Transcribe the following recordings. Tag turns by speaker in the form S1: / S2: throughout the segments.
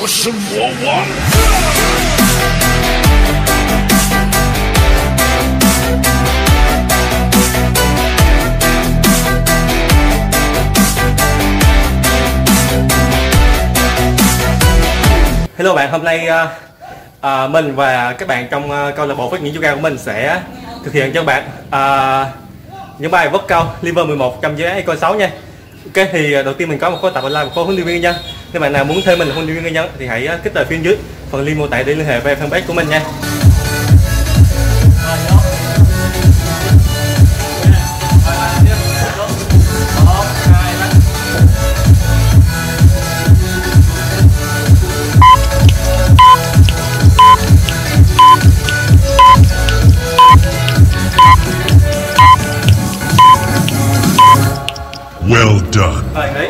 S1: 我是魔王。
S2: Hello bạn, hôm nay à, à, mình và các bạn trong à, câu lạc bộ phát triển yoga của mình sẽ thực hiện cho bạn à, những bài vớt cao lever 11 trong dự án Eco 6 nha. Ok thì à, đầu tiên mình có một khóa tập online một khóa huấn luyện viên nhân. Nếu bạn nào muốn thuê mình là huấn luyện viên nhân thì hãy à, kích vào phía dưới phần link mô tả để liên hệ với fanpage của mình nha.
S1: Well done.
S2: Rồi đấy.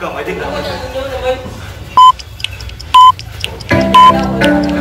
S2: cầm máy tính tiếp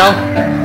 S2: Ciao.